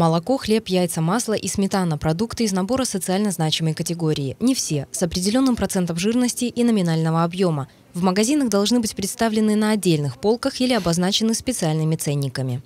Молоко, хлеб, яйца, масло и сметана – продукты из набора социально значимой категории. Не все, с определенным процентом жирности и номинального объема. В магазинах должны быть представлены на отдельных полках или обозначены специальными ценниками.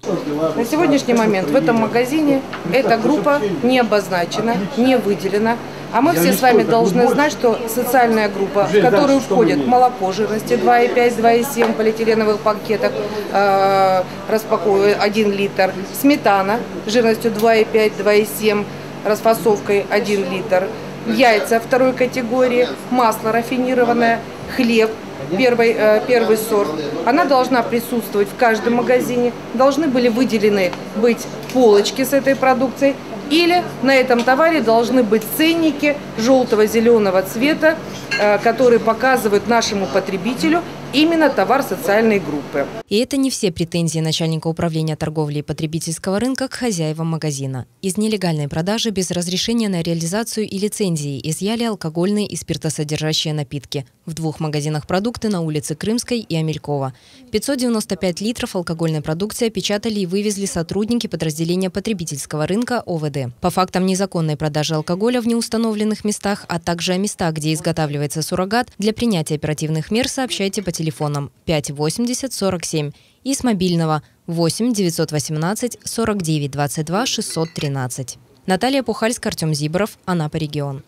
На сегодняшний момент в этом магазине эта группа не обозначена, не выделена. А мы все с вами должны знать, что социальная группа, в которую входит молоко жирности 2,5, 2,7 в полиэтиленовых пакетах, э, распаковывая 1 литр, сметана жирностью 2,5, 2,7, расфасовкой 1 литр, яйца второй категории, масло рафинированное, хлеб первый, э, первый сорт. Она должна присутствовать в каждом магазине. Должны были выделены быть полочки с этой продукцией. Или на этом товаре должны быть ценники желтого-зеленого цвета, э, которые показывают нашему потребителю именно товар социальной группы. И это не все претензии начальника управления торговли и потребительского рынка к хозяевам магазина. Из нелегальной продажи без разрешения на реализацию и лицензии изъяли алкогольные и спиртосодержащие напитки. В двух магазинах продукты на улице Крымской и Амелькова. 595 литров алкогольной продукции опечатали и вывезли сотрудники подразделения потребительского рынка ОВД. По фактам незаконной продажи алкоголя в неустановленных местах, а также о местах, где изготавливается суррогат, для принятия оперативных мер сообщайте по телефону телефоном 580 47 и с мобильного 8 918 49 22 613. Наталья Пухальск, Артем Зиборов, Анапа регион.